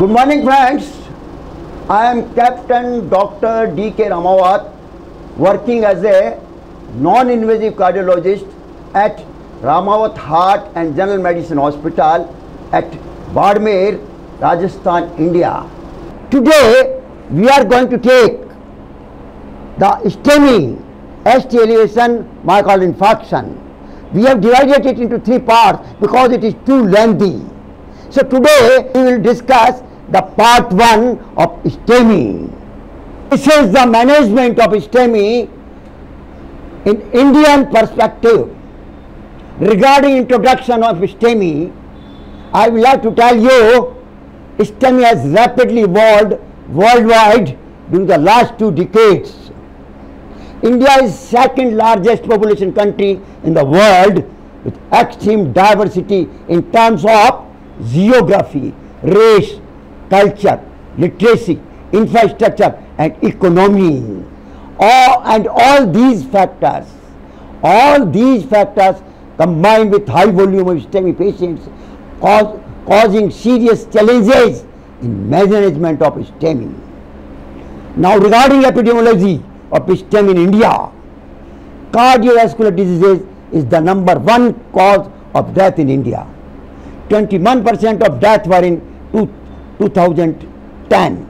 Good morning, friends. I am Captain Dr. D.K. Ramawat, working as a non-invasive cardiologist at Ramawat Heart and General Medicine Hospital at Badmer, Rajasthan, India. Today, we are going to take the STEMI, ST elevation myocardial infarction. We have divided it into three parts because it is too lengthy. So today we will discuss the part 1 of STEMI. This is the management of STEMI in Indian perspective. Regarding introduction of STEMI, I will have to tell you STEMI has rapidly evolved worldwide during the last two decades. India is second largest population country in the world with extreme diversity in terms of geography, race, culture, literacy, infrastructure and economy. All, and all these factors, all these factors combined with high volume of STEMI patients cause, causing serious challenges in management of STEMI. Now regarding epidemiology of STEM in India, cardiovascular diseases is the number one cause of death in India. 21% of death were in 2010.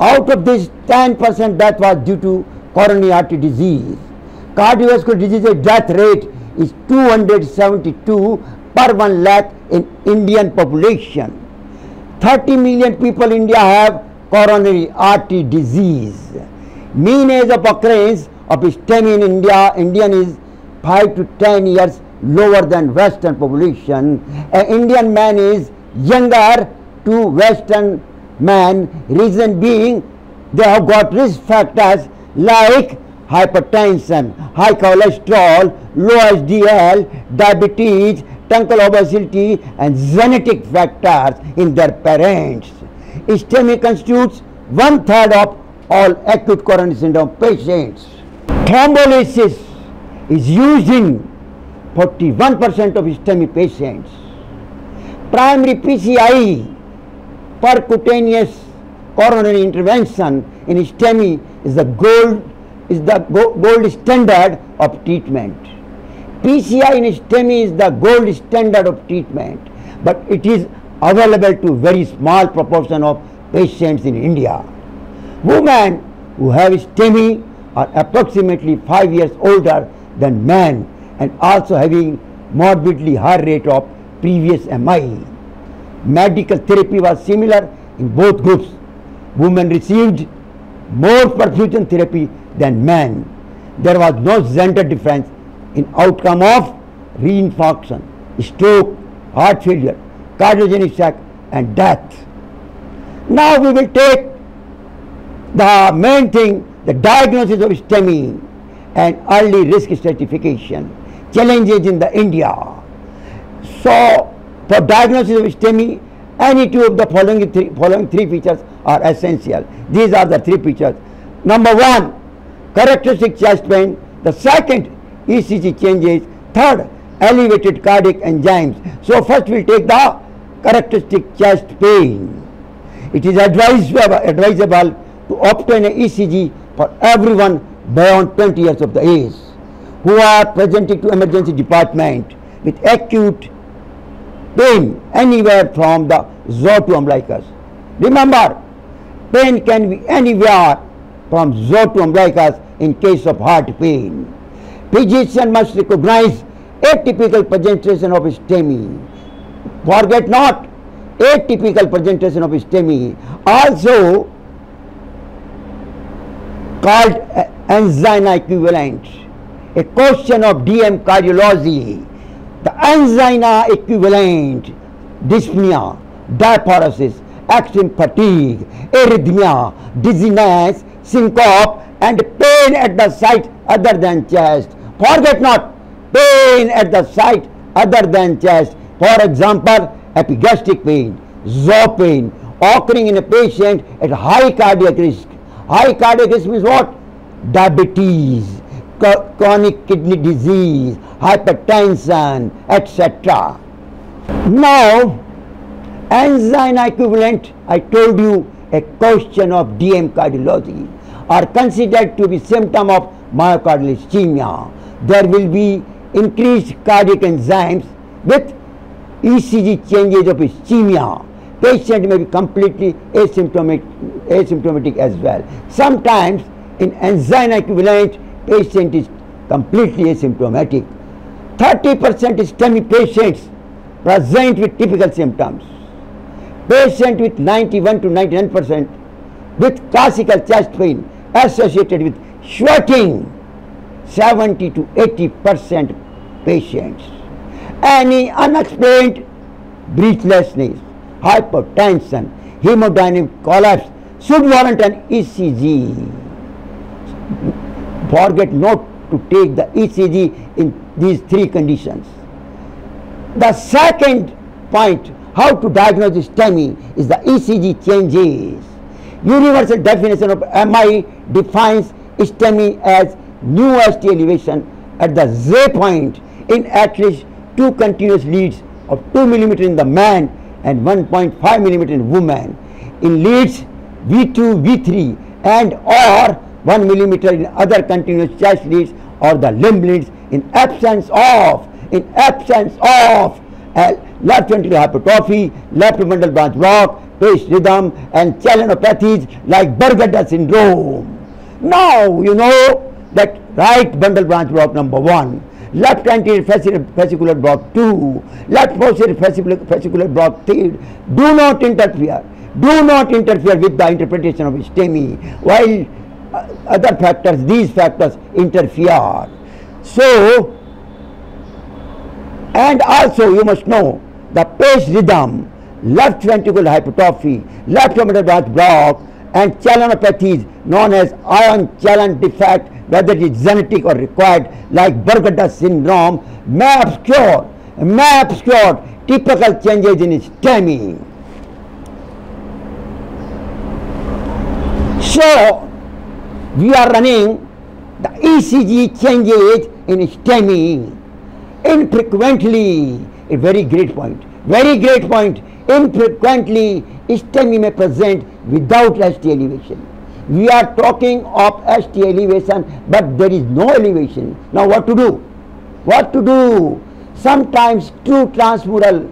Out of this 10% death was due to coronary artery disease. Cardiovascular disease death rate is 272 per 1 lakh in Indian population. 30 million people in India have coronary artery disease. Mean age of occurrence of STEMI in India, Indian is 5 to 10 years lower than Western population. An Indian man is younger to Western man, reason being they have got risk factors like hypertension, high cholesterol, low HDL, diabetes, truncal obesity and genetic factors in their parents. STEMI constitutes one third of all acute coronary syndrome patients. Thrombolysis is used in 41% of STEMI patients. Primary PCI, percutaneous coronary intervention in STEMI is the gold is the gold standard of treatment. PCI in STEMI is the gold standard of treatment, but it is available to very small proportion of patients in India. Women who have STEMI are approximately 5 years older than men and also having morbidly high rate of previous MI. Medical therapy was similar in both groups. Women received more perfusion therapy than men. There was no gender difference in outcome of reinfarction, stroke, heart failure, cardiogenic shock and death. Now we will take the main thing, the diagnosis of STEMI and early risk stratification, challenges in the India. So for diagnosis of STEMI, any two of the following three, following three features are essential. These are the three features. Number one, characteristic chest pain. The second, ECG changes. Third, elevated cardiac enzymes. So first we'll take the characteristic chest pain. It is advisable, advisable to obtain an ECG for everyone beyond 20 years of the age who are presenting to emergency department with acute pain anywhere from the jaw to umbilicus. Remember, pain can be anywhere from jaw to umbilicus in case of heart pain. Physician must recognize atypical presentation of STEMI. Forget not atypical presentation of STEMI. Also called angina equivalent. A question of DM cardiology the angina equivalent, dyspnea, diaphoresis, extreme fatigue, arrhythmia, dizziness, syncope and pain at the site other than chest. Forget not, pain at the site other than chest. For example, epigastric pain, jaw pain occurring in a patient at high cardiac risk. High cardiac risk means what? Diabetes, chronic kidney disease, hypertension, etc. Now, angina equivalent, I told you, a question of DM cardiology, are considered to be symptom of myocardial ischemia. There will be increased cardiac enzymes with ECG changes of ischemia. Patient may be completely asymptomatic, asymptomatic as well. Sometimes in angina equivalent, patient is completely asymptomatic. 30% STEMI patients present with typical symptoms. Patient with 91 to 99% with classical chest pain associated with sweating 70 to 80% patients. Any unexplained breathlessness, hypertension, hemodynamic collapse should warrant an ECG. Forget not to take the ECG in these three conditions. The second point, how to diagnose STEMI is the ECG changes. Universal definition of MI defines STEMI as new ST elevation at the J point in at least two continuous leads of 2 millimeter in the man and 1.5 millimeter in woman. In leads V2, V3 and or 1 millimeter in other continuous chest leads or the limb leads in absence of in absence of uh, left ventricular hypertrophy, left bundle branch block, pace rhythm and channelopathies like Brugada syndrome. Now you know that right bundle branch block number 1 left anterior fascicular block 2, left posterior fascicular block 3. Do not interfere. Do not interfere with the interpretation of STEMI while other factors, these factors interfere. So, and also you must know the pace rhythm, left ventricular hypertrophy, left femoral branch block and channelopathies known as ion channel defect whether it is genetic or required like Brugada syndrome may obscure, may obscure typical changes in STEMI. So, we are running the ECG changes in STEMI infrequently, a very great point, very great point, infrequently STEMI may present without ST elevation we are talking of ST elevation but there is no elevation. Now what to do? What to do? Sometimes true transmural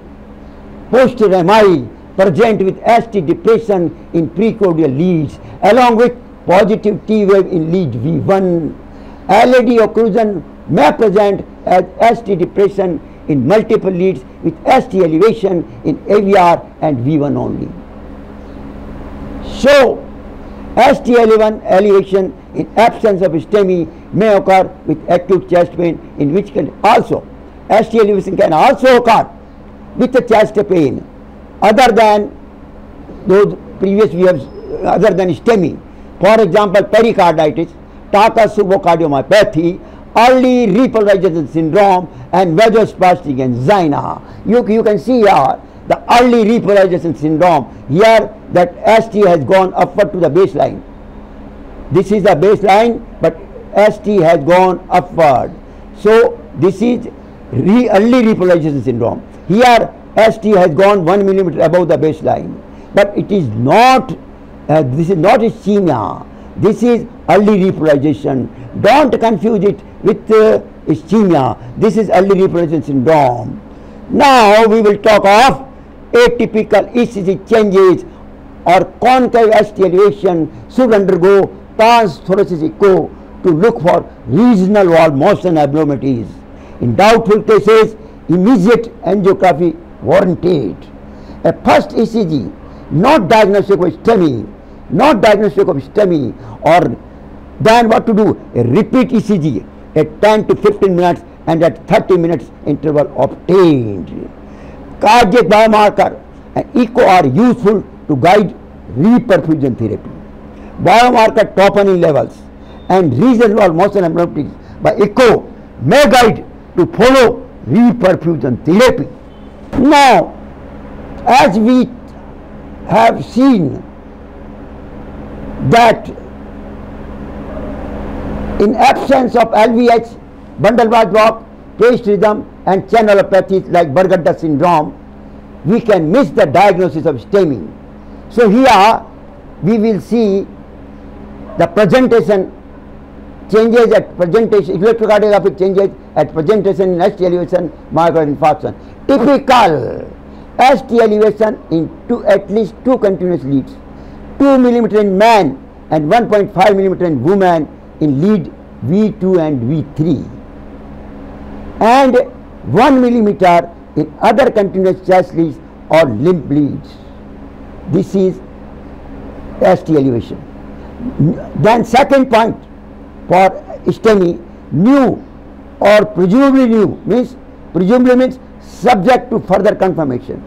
posterior MI present with ST depression in precordial leads along with positive T wave in lead V1. LAD occlusion may present as ST depression in multiple leads with ST elevation in AVR and V1 only. So, ST11 elevation in absence of STEMI may occur with acute chest pain in which can also ST elevation can also occur with the chest pain other than those previous we have other than STEMI. For example, pericarditis, Takotsubo early repolarization syndrome and vasospastic angina. You, you can see here the early repolarization syndrome. Here that ST has gone upward to the baseline. This is the baseline, but ST has gone upward. So this is re early repolarization syndrome. Here ST has gone 1 millimeter above the baseline. But it is not, uh, this is not ischemia. This is early repolarization. Don't confuse it with uh, ischemia. This is early repolarization syndrome. Now we will talk of atypical ECG changes or concave ST elevation should undergo transthoracic echo to look for regional wall motion abnormalities. In doubtful cases, immediate angiography warranted. A first ECG, not diagnostic of STEMI, not diagnostic of STEMI, or then what to do? A repeat ECG at 10 to 15 minutes and at 30 minutes interval obtained cardiac biomarker and echo are useful to guide reperfusion therapy. Biomarker troponin levels and regional motion abnormalities by echo may guide to follow reperfusion therapy. Now, as we have seen that in absence of LVH, bundle block, pace rhythm and channelopathies like Brugada syndrome, we can miss the diagnosis of STEMI. So here we will see the presentation changes at presentation, electrocardiographic changes at presentation in ST elevation myocardial infarction. Typical ST elevation in two, at least two continuous leads, 2 millimeter in man and 1.5 millimeter in woman in lead V2 and V3 and 1 millimeter in other continuous chest leads or limb leads. This is ST elevation. Then second point for STEMI, new or presumably new means presumably means subject to further confirmation.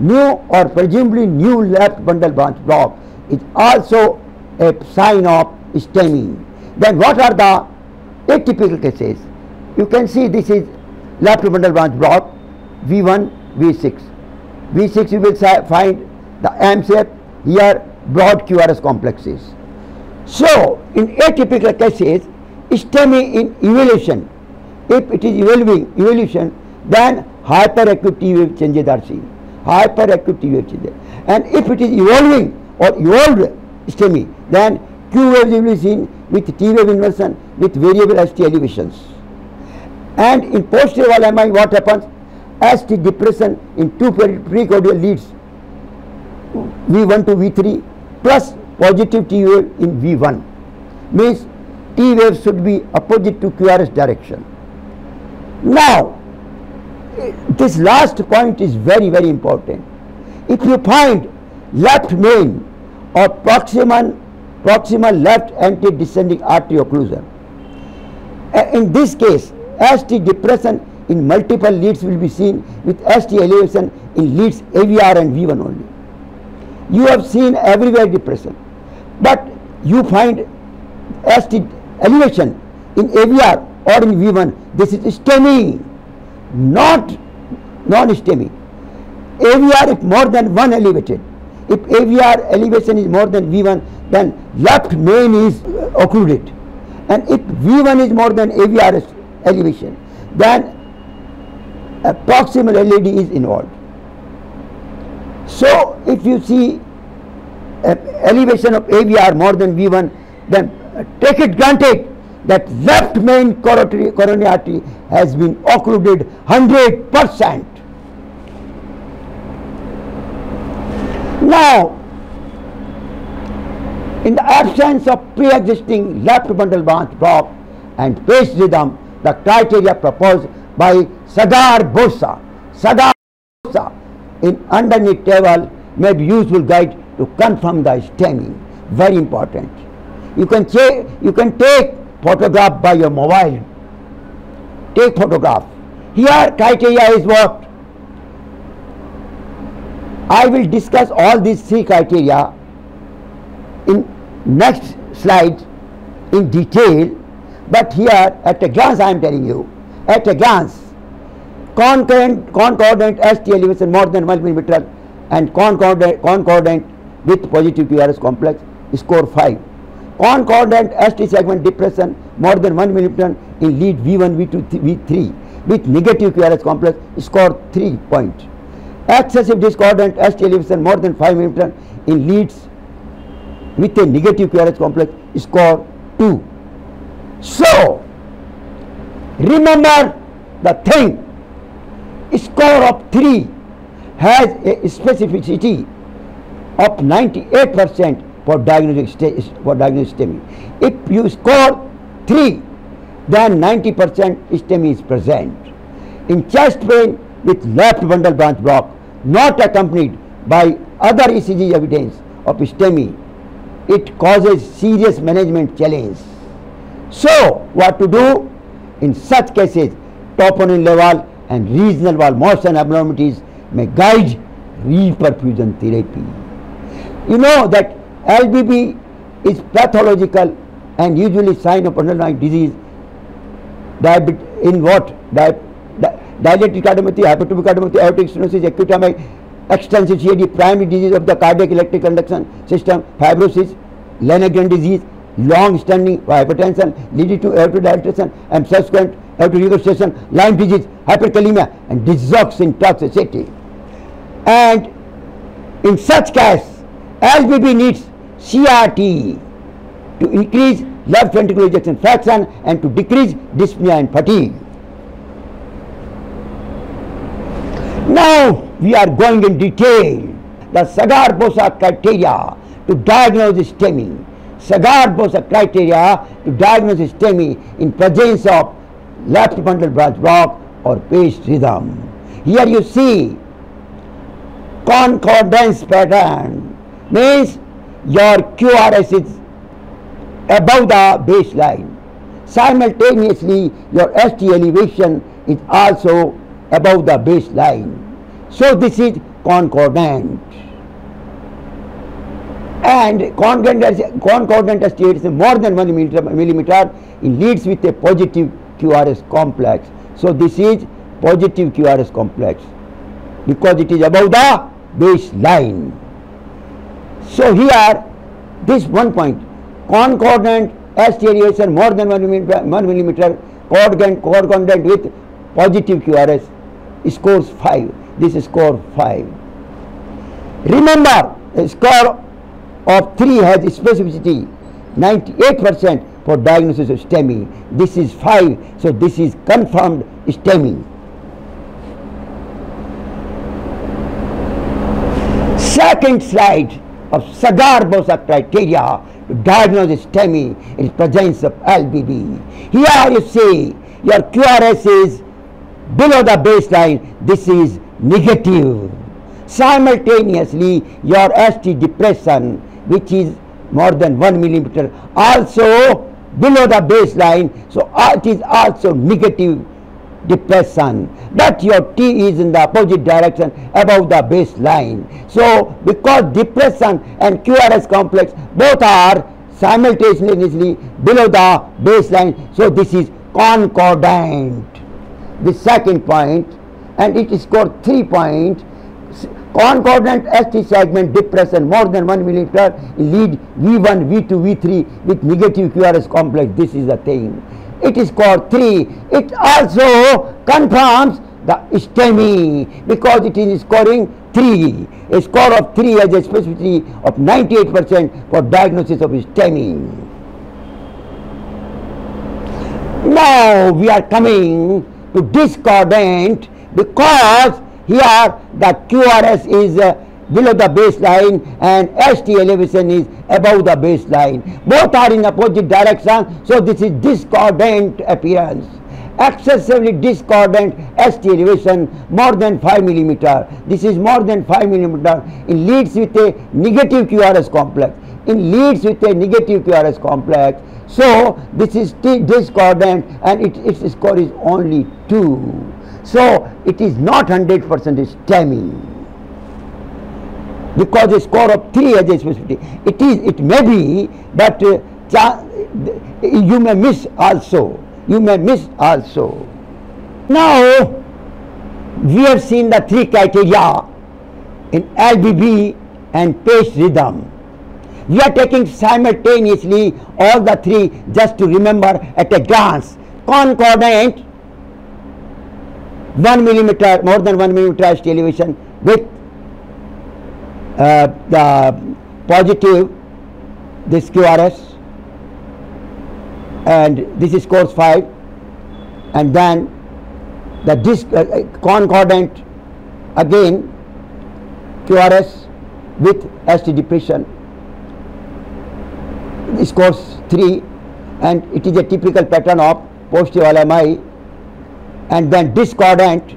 New or presumably new left bundle branch block is also a sign of STEMI. Then what are the atypical cases? You can see this is left bundle branch block V1, V6. V6 you will find the M shape here broad QRS complexes. So, in atypical cases, STEMI in evolution, if it is evolving evolution, then hyperacute T wave changes are seen. Hyperacute T wave changes. And if it is evolving or evolved STEMI, then Q waves will be seen with T wave inversion with variable ST elevations. And in posterior wall MI, what happens? ST depression in two precordial leads V1 to V3 plus positive T wave in V1 means T wave should be opposite to QRS direction. Now, this last point is very very important. If you find left main or proximal proximal left anti-descending artery occlusion, in this case ST depression in multiple leads will be seen with ST elevation in leads AVR and V1 only. You have seen everywhere depression, but you find ST elevation in AVR or in V1. This is STEMI, not non-STEMI. AVR if more than one elevated. If AVR elevation is more than V1, then left main is occluded. And if V1 is more than AVR elevation, then a proximal LAD is involved. So if you see elevation of AVR more than V1, then take it granted that left main coronary, coronary artery has been occluded 100 percent. Now, in the absence of pre-existing left bundle branch block and pace rhythm, the criteria proposed by Sgarbossa, Sagar Bursa in underneath table may be useful guide to confirm the STEMI. Very important. You can you can take photograph by your mobile. Take photograph. Here criteria is what? I will discuss all these three criteria in next slide in detail but here at a glance I am telling you at a glance concordant, concordant ST elevation more than 1 millimeter and concordant, concordant with positive QRS complex score 5. Concordant ST segment depression more than 1 millimeter in lead V1, V2, V3 with negative QRS complex score 3 point. Excessive discordant ST elevation more than 5 millimeter in leads with a negative QRS complex score 2. So, remember the thing score of 3 has a specificity of 98 percent for diagnostic for diagnostic STEMI. If you score 3 then 90 percent STEMI is present. In chest pain with left bundle branch block not accompanied by other ECG evidence of STEMI, it causes serious management challenge. So, what to do? In such cases, troponin level and regional wall motion abnormalities may guide reperfusion therapy. You know that LBB is pathological and usually sign of underlying disease in what? Di dilated cardiomyopathy, hypertrophic cardiomyopathy, aortic stenosis, acute MI, extensive CAD, primary disease of the cardiac electric conduction system, fibrosis, Lennox disease, long standing hypertension leading to aortic dilatation and subsequent aortic regurgitation, Lyme disease, hyperkalemia and digoxin toxicity. And in such case, LBB needs CRT to increase left ventricular ejection fraction and to decrease dyspnea and fatigue. Now we are going in detail the Sgarbossa criteria to diagnose STEMI. Sgarbossa criteria to diagnose STEMI in presence of left frontal branch block or paced rhythm. Here you see concordance pattern means your QRS is above the baseline. Simultaneously your ST elevation is also above the baseline. So this is concordant. And concordant, concordant ST more than 1 millimeter, it leads with a positive QRS complex. So this is positive QRS complex because it is above the baseline. So here this one point concordant ST elevation more than 1 millimeter, 1 millimeter concordant with positive QRS scores 5. This is score 5. Remember a score of 3 has specificity 98% for diagnosis of STEMI. This is 5, so this is confirmed STEMI. Second slide of Sgarbossa criteria to diagnose STEMI in presence of LBB. Here you see your QRS is below the baseline, this is negative. Simultaneously, your ST depression, which is more than 1 millimeter, also below the baseline, so uh, it is also negative depression. But your T is in the opposite direction above the baseline. So, because depression and QRS complex both are simultaneously below the baseline, so this is concordant the second point and it scored 3 points. Concordant ST segment depression more than 1 millimeter lead V1, V2, V3 with negative QRS complex. This is the thing. It is scored 3. It also confirms the STEMI because it is scoring 3. A score of 3 has a specificity of 98% for diagnosis of STEMI. Now we are coming to discordant because here the QRS is uh, below the baseline and ST elevation is above the baseline. Both are in opposite direction, so this is discordant appearance. Excessively discordant ST elevation more than 5 millimeter. This is more than 5 millimeter. It leads with a negative QRS complex. It leads with a negative QRS complex so this is discordant and it, its score is only 2. So it is not 100% STEMI because the score of 3 has a specificity. It is, it may be, but uh, you may miss also. You may miss also. Now we have seen the three criteria in LBB and pace rhythm. We are taking simultaneously all the three just to remember at a glance. Concordant 1 millimeter, more than 1 millimeter elevation with uh, the positive this QRS and this is course 5 and then the disc uh, uh concordant again QRS with ST depression scores 3 and it is a typical pattern of positive LMI and then discordant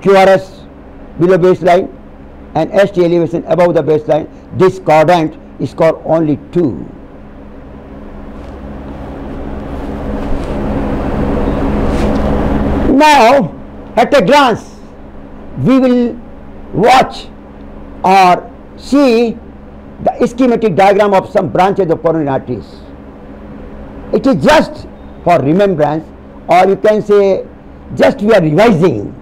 QRS below baseline and ST elevation above the baseline discordant score only 2. Now at a glance we will watch or see the schematic diagram of some branches of coronary arteries. It is just for remembrance or you can say just we are revising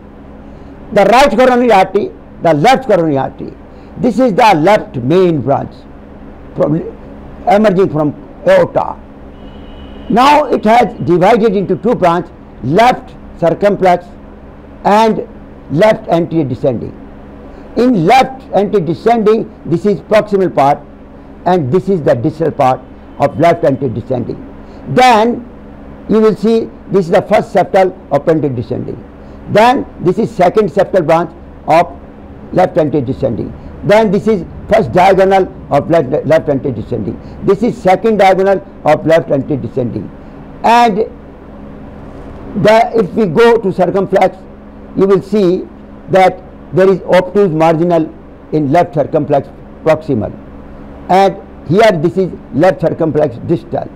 the right coronary artery, the left coronary artery. This is the left main branch emerging from aorta. Now it has divided into two branches, left circumflex and left anterior descending. In left anti-descending, this is proximal part and this is the distal part of left anti-descending. Then you will see this is the first septal of anti-descending. Then this is second septal branch of left anti-descending. Then this is first diagonal of left, left anti-descending. This is second diagonal of left anti-descending. And the, if we go to circumflex, you will see that there is obtuse marginal in left circumflex proximal. And here this is left circumflex distal.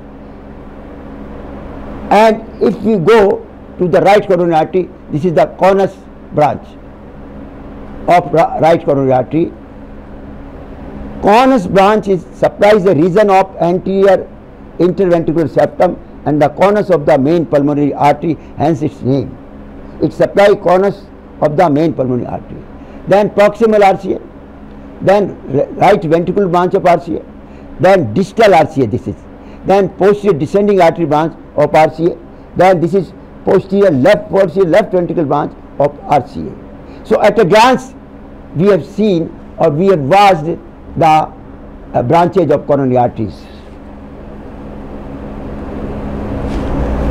And if we go to the right coronary artery, this is the conus branch of right coronary artery. Conus branch is supplies the region of anterior interventricular septum and the conus of the main pulmonary artery, hence its name. It supplies conus of the main pulmonary artery. Then proximal RCA, then right ventricular branch of RCA, then distal RCA this is, then posterior descending artery branch of RCA, then this is posterior left posterior left ventricular branch of RCA. So at a glance we have seen or we have watched the uh, branches of coronary arteries.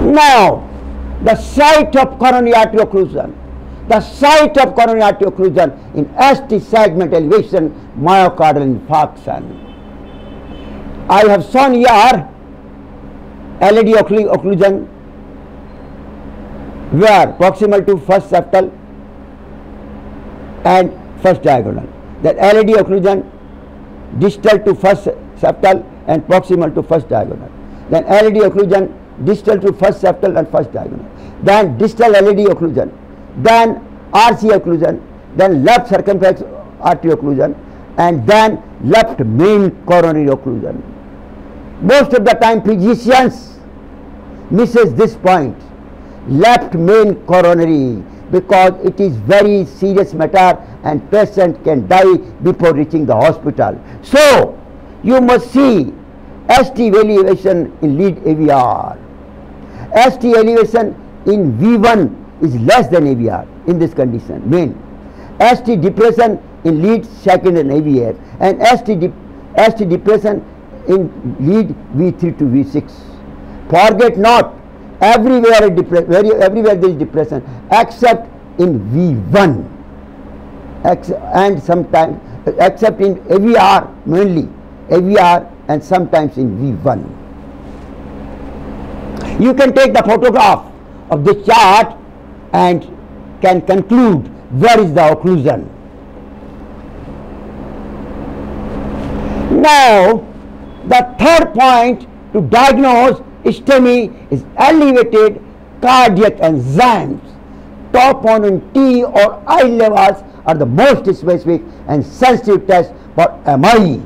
Now, the site of coronary artery occlusion, the site of coronary artery occlusion in ST segment elevation myocardial infarction. I have shown here LAD occlusion where proximal to first septal and first diagonal. That LAD occlusion distal to first septal and proximal to first diagonal. Then LAD occlusion distal to first septal and first diagonal. Then distal LAD occlusion. Then RC occlusion. Then left circumflex artery occlusion. And then left main coronary occlusion. Most of the time physicians misses this point. Left main coronary because it is very serious matter and patient can die before reaching the hospital. So, you must see ST elevation in lead AVR. ST elevation in V1 is less than AVR in this condition, main. ST depression in lead second and AVR and ST, de ST depression in lead V3 to V6. Forget not, everywhere, everywhere there is depression except in V1 and sometimes except in AVR mainly AVR and sometimes in V1. You can take the photograph of this chart and can conclude where is the occlusion. Now, the third point to diagnose STEMI is elevated cardiac enzymes. Troponin T or I levels are the most specific and sensitive test for MI.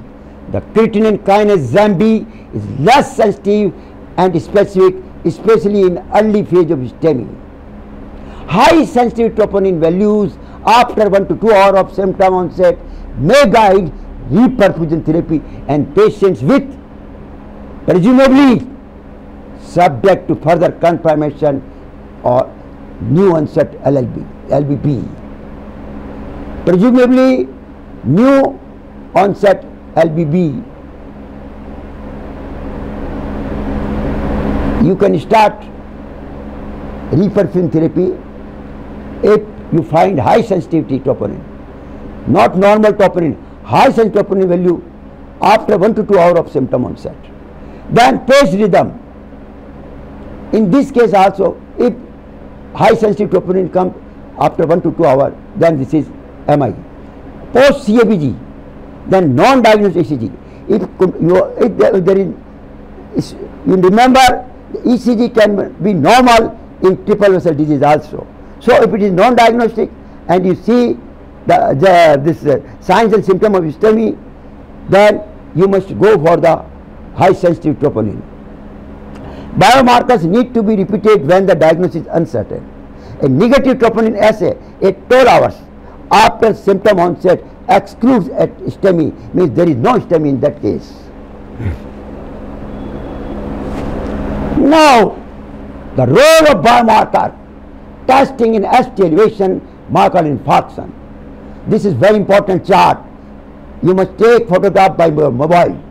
The creatinine kinase ZAMB is less sensitive and specific especially in early phase of STEMI. High sensitive troponin values after 1 to 2 hours of symptom onset may guide reperfusion therapy and patients with presumably subject to further confirmation or new onset LLB, LBP. Presumably new onset LBB you can start reperfusion therapy if you find high sensitivity troponin, not normal troponin, high sensitivity troponin value after 1 to 2 hour of symptom onset. Then pace rhythm. In this case also, if high sensitivity troponin comes after 1 to 2 hour, then this is MI. Post CABG, then non-diagnosed ECG. If, you, if there, there is, you remember ECG can be normal in triple vessel disease also. So if it is non-diagnostic and you see the, the this uh, signs and symptom of STEMI, then you must go for the high sensitive troponin. Biomarkers need to be repeated when the diagnosis is uncertain. A negative troponin assay at 12 hours after symptom onset excludes at STEMI means there is no STEMI in that case. Now, the role of biomarker testing in ST elevation myocardial infarction. This is very important chart. You must take photograph by your mobile.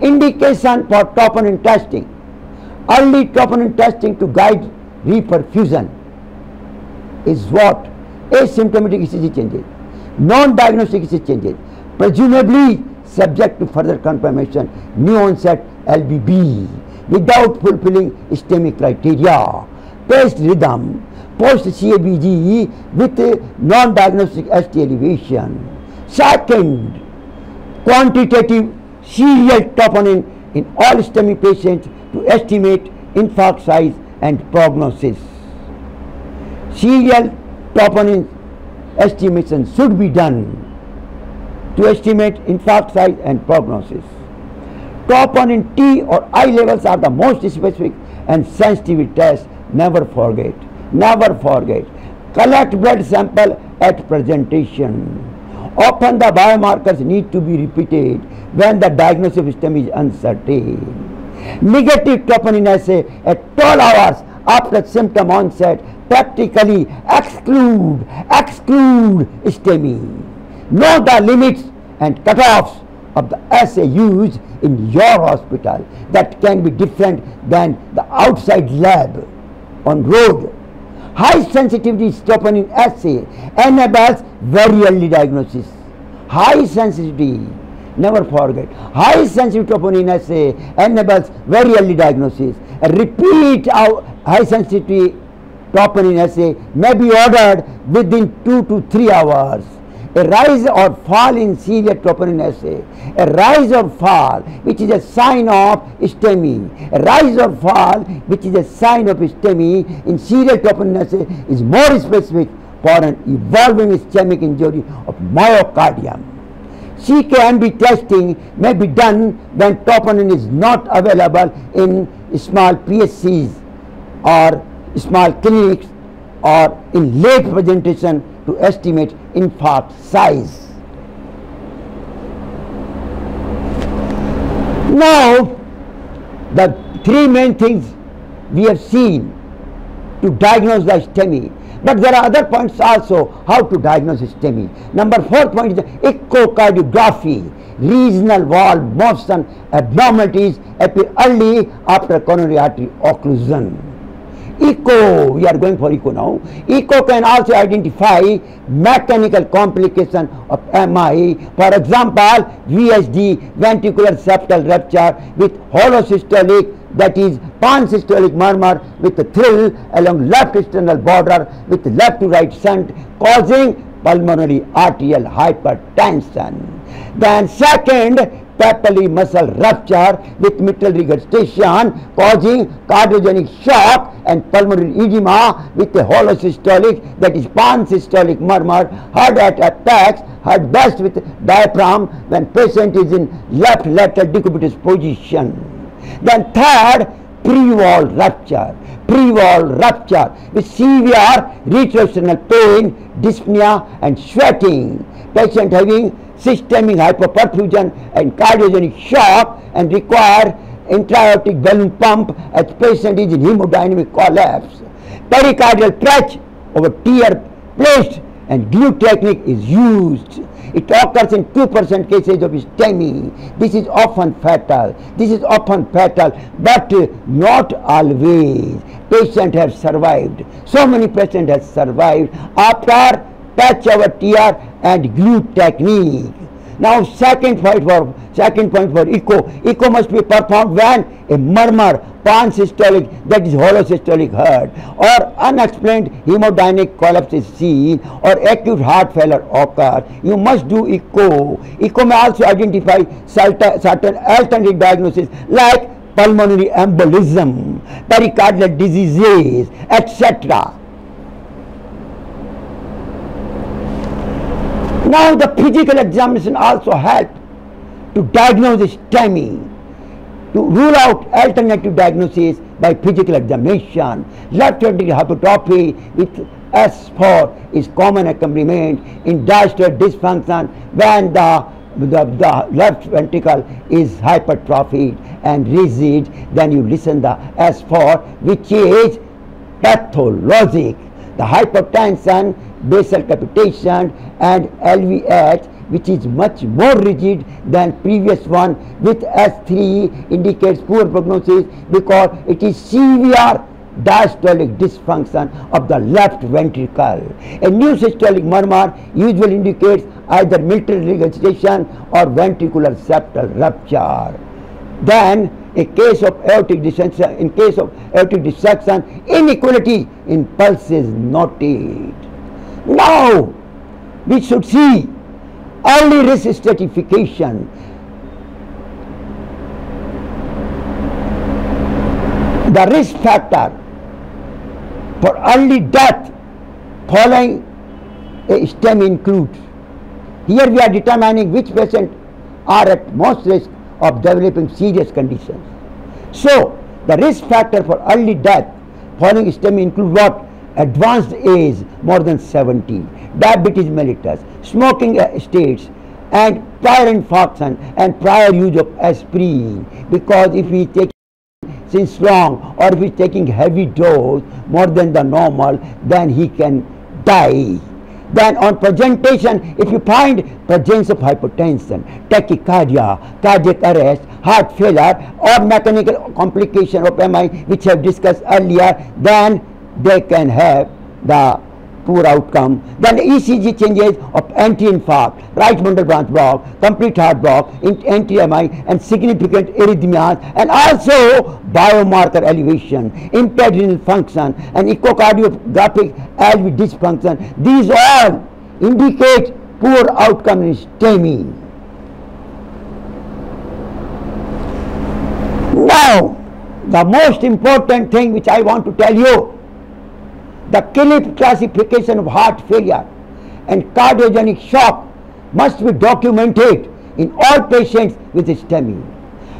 Indication for troponin testing. Early troponin testing to guide reperfusion is what? Asymptomatic ECG changes, non-diagnostic ECG changes, presumably subject to further confirmation, new onset LBB without fulfilling STEMI criteria, paced rhythm, post CABG with non-diagnostic ST elevation. Second, quantitative serial troponin in all STEMI patients to estimate infarct size and prognosis. Serial troponin estimation should be done to estimate infarct size and prognosis. Troponin T or I levels are the most specific and sensitive tests. Never forget. Never forget. Collect blood sample at presentation. Often the biomarkers need to be repeated when the diagnosis system is uncertain. Negative troponin assay at 12 hours after symptom onset practically exclude, exclude STEMI. Know the limits and cutoffs of the assay used in your hospital that can be different than the outside lab on road. High sensitivity troponin assay enables very early diagnosis. High sensitivity, never forget, high sensitivity troponin assay enables very early diagnosis. A repeat our high sensitivity troponin assay may be ordered within 2 to 3 hours a rise or fall in troponin assay, a rise or fall which is a sign of STEMI, a rise or fall which is a sign of STEMI in serial troponin assay is more specific for an evolving ischemic injury of myocardium. CKMB testing may be done when troponin is not available in small PSCs or small clinics or in late presentation to estimate infarct size. Now, the three main things we have seen to diagnose the STEMI. But there are other points also how to diagnose STEMI. Number four point is echocardiography. Regional wall motion abnormalities appear early after coronary artery occlusion. Echo, we are going for echo now. echo can also identify mechanical complication of MI. For example, VSD, ventricular septal rupture with holosystolic that is pansystolic murmur with a thrill along left external border with left to right shunt causing pulmonary arterial hypertension. Then second, papillary muscle rupture with mitral regurgitation causing cardiogenic shock and pulmonary edema with a holosystolic that is pansystolic murmur, heart attacks, heart burst with diaphragm when patient is in left lateral decubitus position. Then third, free wall rupture, free wall rupture with severe retrosternal pain, dyspnea and sweating. Patient having systemic hypoperfusion and cardiogenic shock and require intra-aortic balloon pump as patient is in hemodynamic collapse. Pericardial patch over tear placed and glue technique is used. It occurs in 2% cases of STEMI. This is often fatal. This is often fatal, but not always. Patient has survived. So many patients have survived after patch over tear and glue technique. Now second point for second point for echo. Echo must be performed when a murmur, pansystolic, that is holosystolic heart, or unexplained hemodynamic collapse is seen, or acute heart failure occurs. You must do echo. Echo may also identify certain alternative diagnoses like pulmonary embolism, pericardial diseases, etc. Now the physical examination also help to diagnose STEMI, to rule out alternative diagnosis by physical examination. Left ventricular hypertrophy with S4 is common accompaniment in diastolic dysfunction when the, the, the left ventricle is hypertrophied and rigid, then you listen the S4 which is pathologic. The hypertension basal crepitation and LVH which is much more rigid than previous one with S3 indicates poor prognosis because it is severe diastolic dysfunction of the left ventricle. A new systolic murmur usually indicates either mitral regurgitation or ventricular septal rupture. Then a case of aortic dissection, in case of aortic dissection, inequality in pulse is noted. Now, we should see early risk stratification. The risk factor for early death following a STEM includes. Here we are determining which patients are at most risk of developing serious conditions. So, the risk factor for early death following STEM include what? Advanced age more than 70, diabetes mellitus, smoking uh, states, and prior infarction and prior use of aspirin. Because if we take since long or if he's taking heavy dose more than the normal then he can die. Then on presentation if you find presence of hypertension tachycardia cardiac arrest heart failure or mechanical complication of mi which I have discussed earlier then they can have the poor outcome. Then ECG changes of anti-infarct, right bundle branch block, complete heart block, anti-MI and significant arrhythmias and also biomarker elevation, impaired renal function and echocardiographic LV dysfunction. These all indicate poor outcome in STEMI. Now, the most important thing which I want to tell you the Killip classification of heart failure and cardiogenic shock must be documented in all patients with STEMI.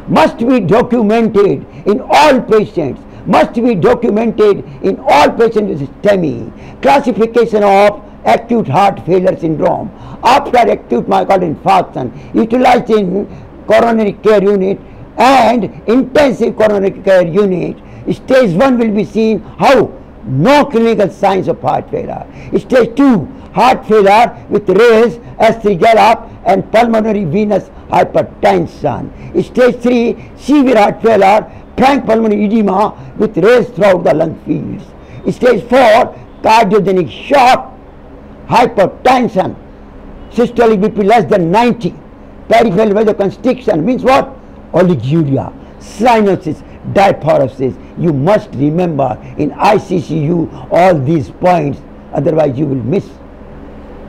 Must be documented in all patients. Must be documented in all patients with STEMI. Classification of acute heart failure syndrome after acute myocardial infarction utilized in coronary care unit and intensive coronary care unit. Stage 1 will be seen how no clinical signs of heart failure. Stage 2, heart failure with rales S3 gallop and pulmonary venous hypertension. Stage 3, severe heart failure, frank pulmonary edema with rales throughout the lung fields. Stage 4, cardiogenic shock, hypertension, systolic BP less than 90, peripheral vasoconstriction means what? Oliguria, cyanosis, diaphoresis. You must remember in ICCU all these points, otherwise you will miss.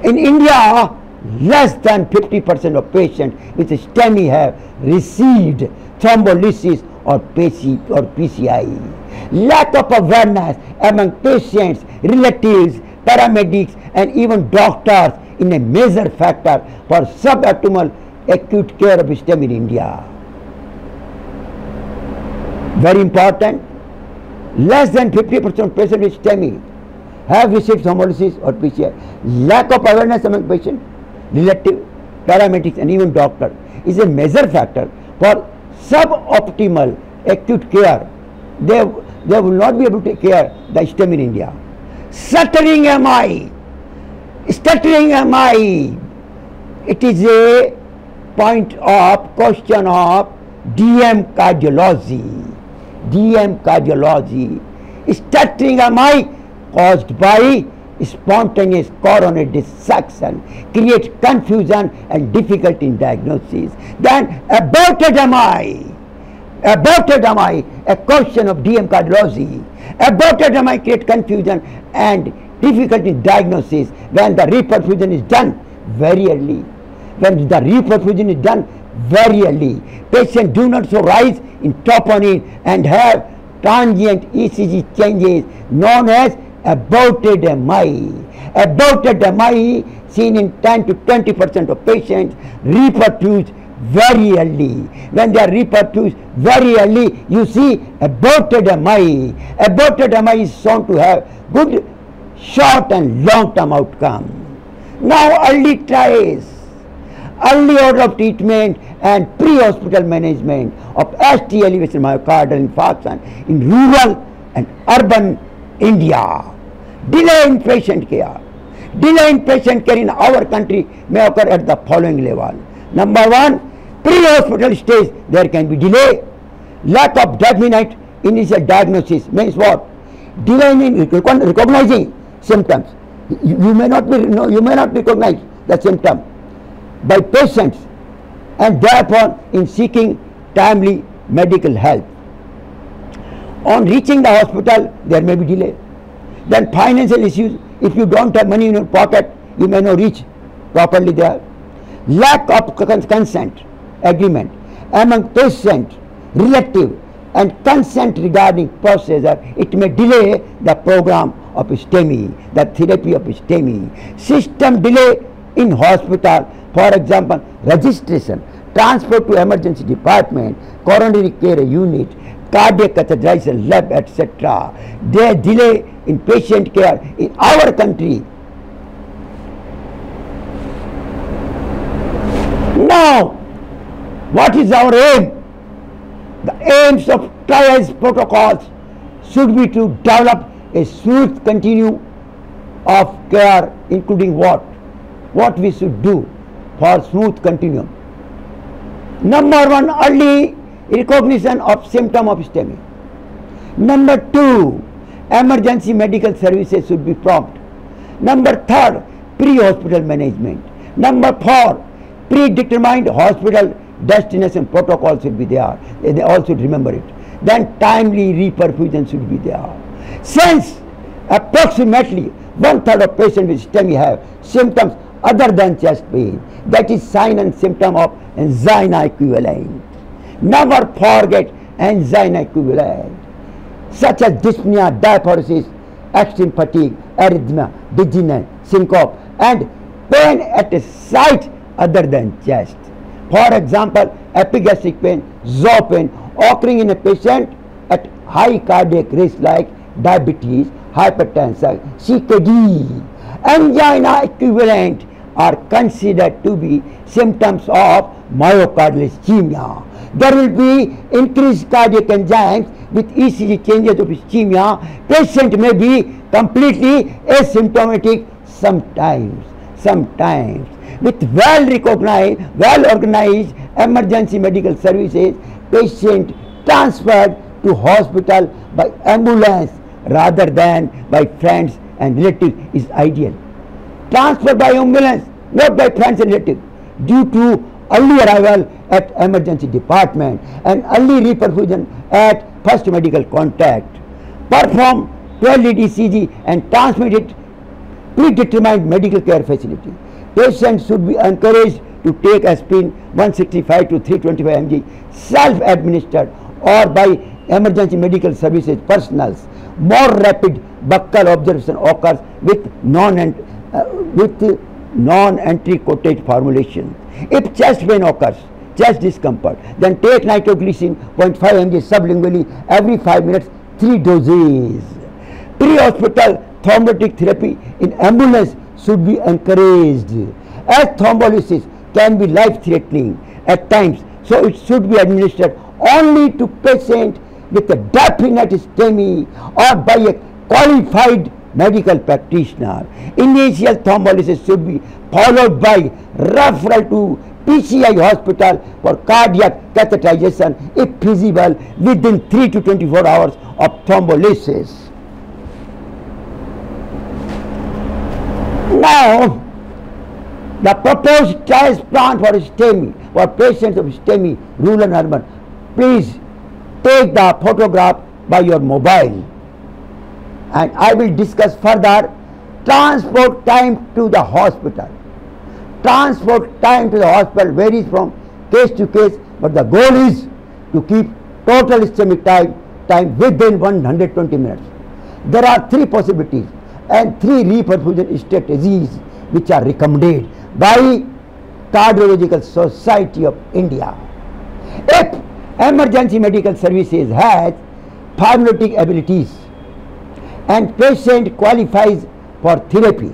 In India, less than 50% of patients with STEMI have received thrombolysis or PC, or PCI. Lack of awareness among patients, relatives, paramedics and even doctors in a major factor for suboptimal acute care of STEM in India very important, less than 50% of patients with STEMI have received thrombolysis or PCI. Lack of awareness among patients, relative, paramedics and even doctors is a major factor for suboptimal acute care. They, they will not be able to care the STEM in India. Stuttering MI, stuttering MI, it is a point of question of DM cardiology. DM cardiology, MI caused by spontaneous coronary dissection creates confusion and difficulty in diagnosis. Then aborted MI, aborted MI, a question of DM cardiology, aborted MI creates confusion and difficulty in diagnosis when the reperfusion is done very early. When the reperfusion is done very early. Patients do not so rise in troponin and have transient ECG changes known as aborted MI. Aborted MI seen in 10 to 20 percent of patients reperfuse very early. When they are reperfused very early, you see aborted MI. Aborted MI is shown to have good short and long term outcome. Now early trials early order of treatment and pre-hospital management of ST elevation myocardial infarction in rural and urban India. Delay in patient care, Delay in patient care in our country may occur at the following level. Number one, pre-hospital stage, there can be delay. Lack of definite initial diagnosis means what? Delay in recognizing symptoms. You, you may not be, no, you may not recognize the symptom by patients and therefore in seeking timely medical help. On reaching the hospital, there may be delay. Then financial issues, if you don't have money in your pocket, you may not reach properly there. Lack of consent, agreement among patient, relative and consent regarding procedure, it may delay the program of STEMI, the therapy of STEMI. System delay in hospital, for example, registration, transport to emergency department, coronary care unit, cardiac catheterization lab, etc. They delay in patient care in our country. Now, what is our aim? The aims of triage protocols should be to develop a smooth continuum of care, including what? What we should do for smooth continuum. Number one, early recognition of symptom of STEMI. Number two, emergency medical services should be prompt. Number third, pre-hospital management. Number four, predetermined hospital destination protocol should be there. They all should remember it. Then timely reperfusion should be there. Since approximately one third of patients with STEMI have symptoms other than chest pain, that is sign and symptom of angina equivalent. Never forget angina equivalent, such as dyspnea, diaphoresis, extreme fatigue, arrhythmia, dizziness, syncope, and pain at a site other than chest. For example, epigastric pain, jaw pain occurring in a patient at high cardiac risk like diabetes, hypertension, CKD, angina equivalent are considered to be symptoms of myocardial ischemia. There will be increased cardiac enzymes with ECG changes of ischemia. Patient may be completely asymptomatic sometimes. Sometimes with well recognized, well organized emergency medical services, patient transferred to hospital by ambulance rather than by friends and relatives is ideal. Transfer by ambulance, not by friends and relatives, due to early arrival at emergency department and early reperfusion at first medical contact. Perform 12 lead ECG and transmit it predetermined medical care facility. Patients should be encouraged to take aspirin 165 to 325 mg self-administered or by emergency medical services personals. More rapid buccal absorption occurs with non uh, with non-enteric coated formulation. If chest pain occurs, chest discomfort, then take nitroglycerin 0.5 mg sublingually every 5 minutes, 3 doses. Pre-hospital thrombotic therapy in ambulance should be encouraged as thrombolysis can be life-threatening at times, so it should be administered only to patient with a definite STEMI or by a qualified medical practitioner. Initial thrombolysis should be followed by referral to PCI hospital for cardiac catheterization if feasible within 3 to 24 hours of thrombolysis. Now, the proposed transplant for STEMI, for patients of STEMI, rural and urban, please take the photograph by your mobile and I will discuss further transport time to the hospital. Transport time to the hospital varies from case to case, but the goal is to keep total ischemic time, time within 120 minutes. There are three possibilities and three reperfusion strategies which are recommended by Cardiological Society of India. If emergency medical services has pharmaceutic abilities and patient qualifies for therapy,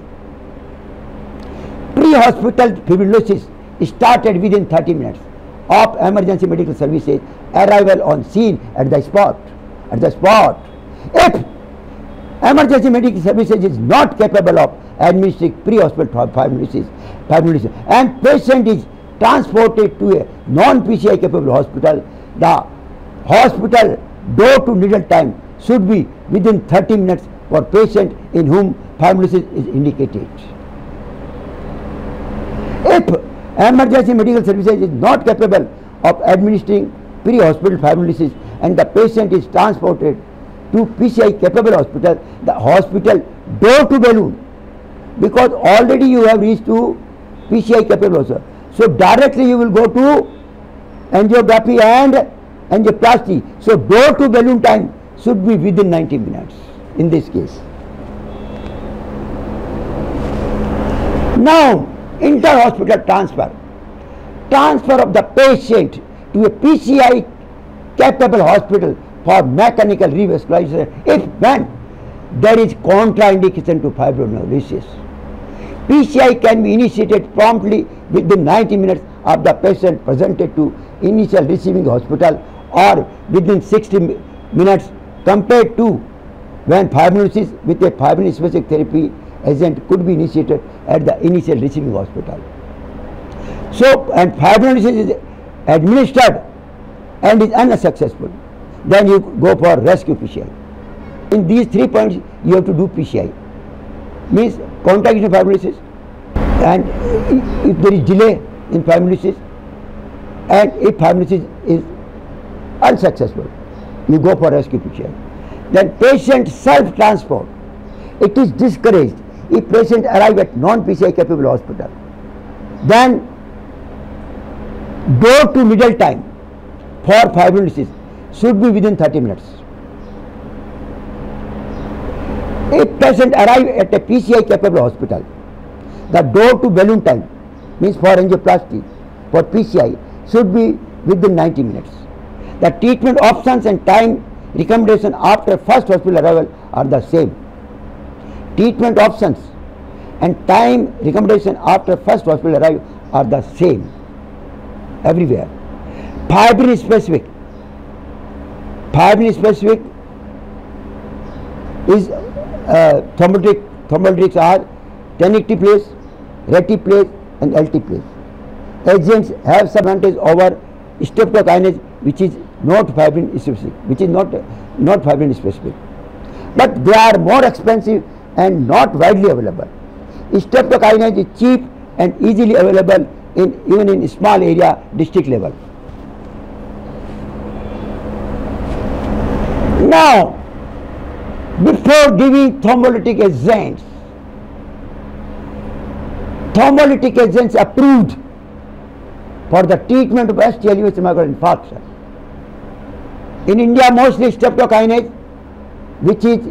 pre-hospital fibrinolysis started within 30 minutes of emergency medical services arrival on scene at the spot. At the spot. If emergency medical services is not capable of administering pre-hospital fibrinolysis, fibrinolysis and patient is transported to a non-PCI capable hospital, the hospital door to needle time should be within 30 minutes for patient in whom fibrinolysis is indicated. If emergency medical services is not capable of administering pre-hospital fibrinolysis and the patient is transported to PCI capable hospital, the hospital door to balloon because already you have reached to PCI capable hospital. So directly you will go to angiography and angioplasty. So door to balloon time should be within 90 minutes in this case. Now inter-hospital transfer. Transfer of the patient to a PCI capable hospital for mechanical revascularization if when there is contraindication to fibrinolysis. PCI can be initiated promptly within 90 minutes of the patient presented to initial receiving hospital or within 60 minutes compared to when fibrinolysis with a fibrin specific therapy agent could be initiated at the initial receiving hospital. So, and fibrinolysis is administered and is unsuccessful then you go for rescue PCI. In these three points, you have to do PCI. Means contact fibrinolysis and if there is delay in fibrinolysis and if fibrinolysis is unsuccessful, you go for rescue PCI. Then patient self-transport. It is discouraged if patient arrive at non-PCI capable hospital. Then door to needle time for fibrinolysis should be within 30 minutes. If patient arrive at a PCI capable hospital, the door to balloon time means for angioplasty for PCI should be within 90 minutes. The treatment options and time recommendation after first hospital arrival are the same. Treatment options and time recommendation after first hospital arrival are the same everywhere. Fibrin specific Fibrin specific is uh, thrombolytic, thrombolytics are tenecteplase, reteplase and alteplase. Agents have some advantage over streptokinase which is not fibrin specific, which is not, not fibrin specific. But they are more expensive and not widely available. Streptokinase is cheap and easily available in even in small area district level. Now, before giving thrombolytic agents, thrombolytic agents approved for the treatment of STLUH myocardial infarction. In India, mostly streptokinase, which is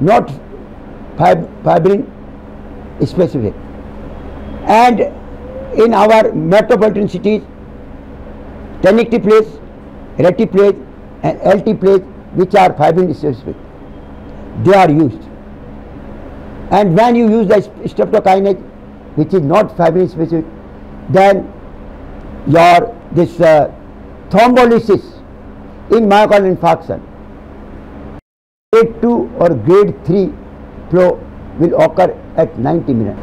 not fib fibrin specific. And in our metropolitan cities, tenecteplase, reteplase and alteplase which are fibrin specific. They are used. And when you use the streptokinase which is not fibrin specific, then your this uh, thrombolysis in myocardial infarction grade 2 or grade 3 flow will occur at 90 minutes.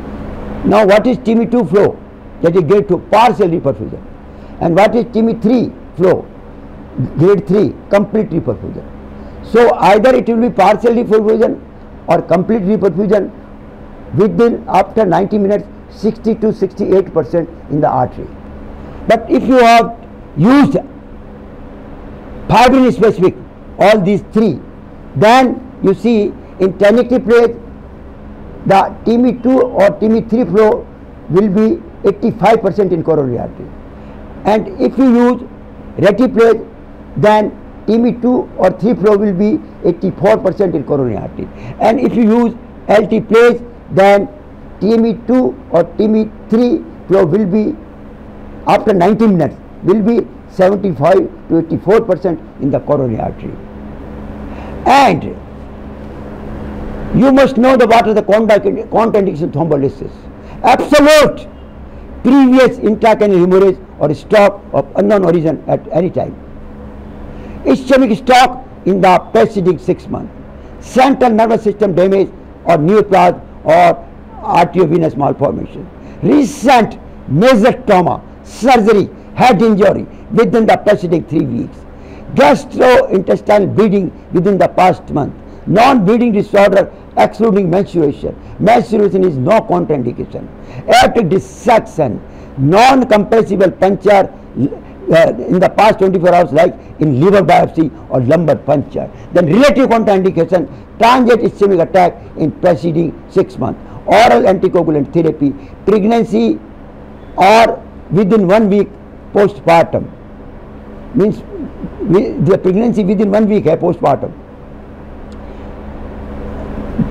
Now what is TIMI2 flow? That is grade 2 partial reperfusion. And what is TIMI3 flow? Grade 3 complete reperfusion. So either it will be partial reperfusion or complete reperfusion within after 90 minutes 60 to 68 percent in the artery. But if you have used fibrin specific. All these three. Then you see in tenecteplase the TIMI2 or TIMI3 flow will be 85 percent in coronary artery. And if you use reteplase then TIMI2 or 3 flow will be 84% in coronary artery. And if you use alteplase, then TIMI2 or TIMI3 flow will be after 90 minutes will be 75 to 84% in the coronary artery. And you must know the what are the contraindication thrombolysis. Absolute previous intracranial hemorrhage or stroke of unknown origin at any time ischemic stroke in the preceding six months, central nervous system damage or neoplasm or arteriovenous malformation. Recent major trauma, surgery, head injury within the preceding three weeks. Gastrointestinal bleeding within the past month. Non-bleeding disorder excluding menstruation. Menstruation is no contraindication. Aortic dissection, non-compressible puncture uh, in the past 24 hours like in liver biopsy or lumbar puncture. Then relative contraindication, transient ischemic attack in preceding 6 months. Oral anticoagulant therapy, pregnancy or within 1 week postpartum. Means the pregnancy within 1 week है postpartum.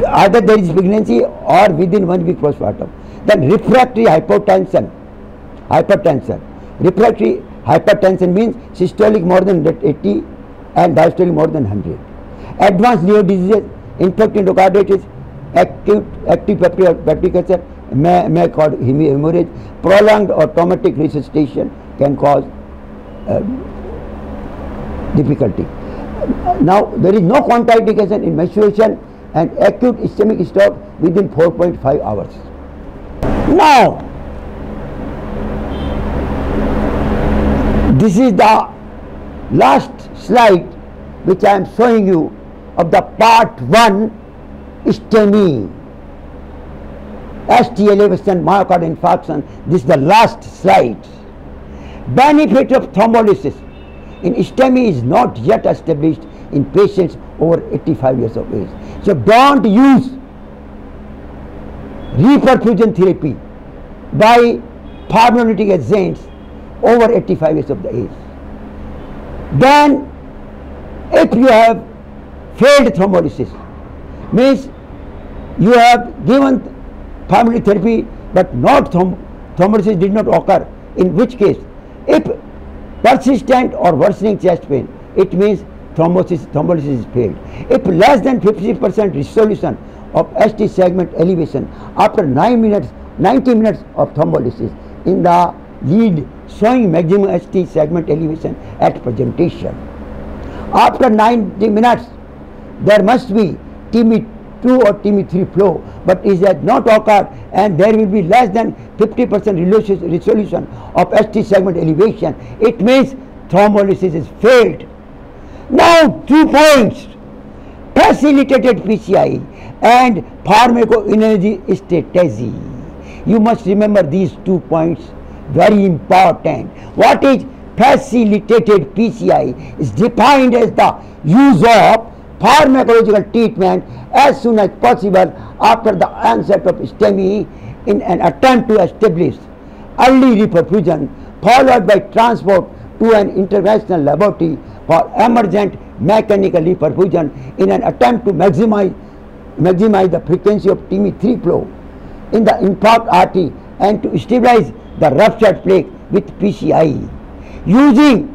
Either there is pregnancy or within 1 week postpartum. Then refractory hypotension, hypertension. Refractory hypertension means systolic more than 80 and diastolic more than 100. Advanced liver diseases, infected endocarditis, acute active peptic ulcer cause hemorrhage. Prolonged or traumatic resuscitation can cause uh, difficulty. Now there is no contraindication in menstruation and acute ischemic stroke within 4.5 hours. Now this is the last slide which I am showing you of the part 1 STEMI ST elevation myocardial infarction this is the last slide benefit of thrombolysis in STEMI is not yet established in patients over 85 years of age so don't use reperfusion therapy by thrombolytic agents over 85 years of the age. Then if you have failed thrombolysis, means you have given family therapy but not throm thrombolysis did not occur, in which case persistent or worsening chest pain, it means thrombosis, thrombolysis is failed. If less than 50% resolution of ST segment elevation after 9 minutes, 90 minutes of thrombolysis in the lead showing maximum ST segment elevation at presentation. After 90 minutes, there must be TIMI2 or TIMI3 flow, but it has not occurred and there will be less than 50% resolution of ST segment elevation. It means thrombolysis is failed. Now two points, facilitated PCI and pharmacoinvasive strategy. You must remember these two points very important. What is facilitated PCI is defined as the use of pharmacological treatment as soon as possible after the onset of STEMI in an attempt to establish early reperfusion followed by transport to an international laboratory for emergent mechanical reperfusion in an attempt to maximize maximize the frequency of TIMI3 flow in the infarct artery and to stabilize the ruptured plaque with PCI using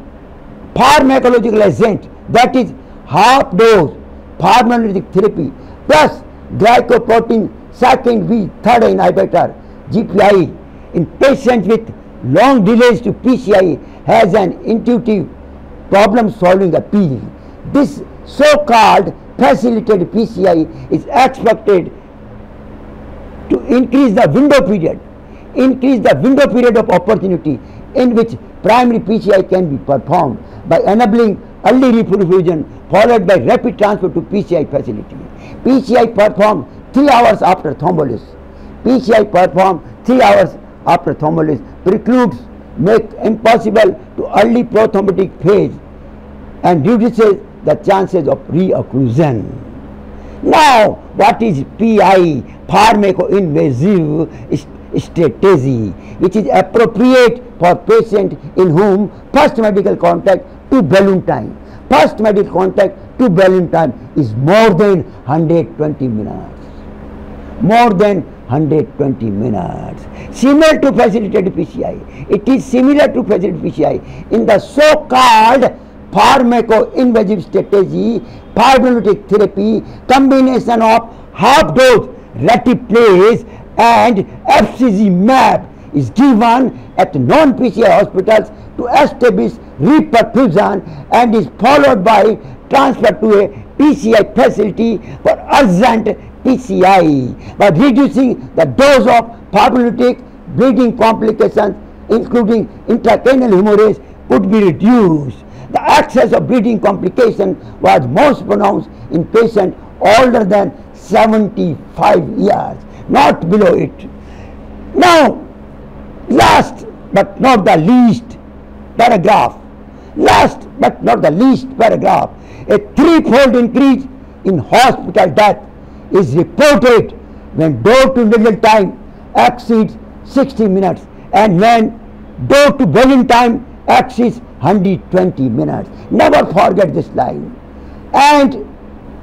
pharmacological agent that is half dose pharmacologic therapy plus glycoprotein second V third inhibitor GPI in patients with long delays to PCI has an intuitive problem solving appeal. This so-called facilitated PCI is expected to increase the window period increase the window period of opportunity in which primary PCI can be performed by enabling early reperfusion followed by rapid transfer to PCI facility. PCI performed 3 hours after thrombolysis. PCI performed 3 hours after thrombolysis precludes, make impossible to early prothrombotic phase and reduces the chances of reocclusion. Now, what is PI? Pharmacoinvasive strategy which is appropriate for patient in whom first medical contact to balloon time first medical contact to balloon time is more than 120 minutes. More than 120 minutes. Similar to facilitated PCI it is similar to facilitated PCI in the so called pharmaco-invasive strategy pharmacologic therapy combination of half dose reteplase and FCG map is given at non-PCI hospitals to establish reperfusion and is followed by transfer to a PCI facility for urgent PCI by reducing the dose of paralytic bleeding complications including intracranial hemorrhage could be reduced. The excess of bleeding complication was most pronounced in patients older than 75 years, not below it. Now, last but not the least paragraph, last but not the least paragraph, a threefold increase in hospital death is reported when door to needle time exceeds 60 minutes and when door to balloon time exceeds 120 minutes. Never forget this line. And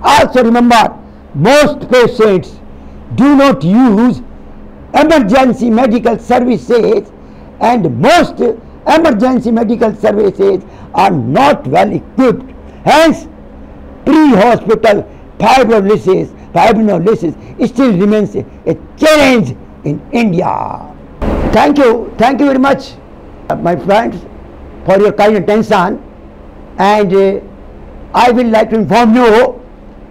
also remember, most patients do not use emergency medical services and most emergency medical services are not well equipped. Hence, pre-hospital fibrinolysis, fibrinolysis still remains a, challenge in India. Thank you, thank you very much, my friends, for your kind attention. And uh, I will like to inform you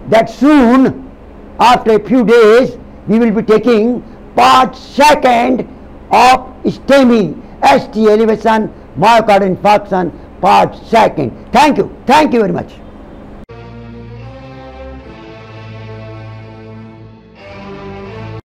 that soon, after a few days, we will be taking part second of STEMI, ST elevation, myocardial infarction, part second. Thank you, thank you very much.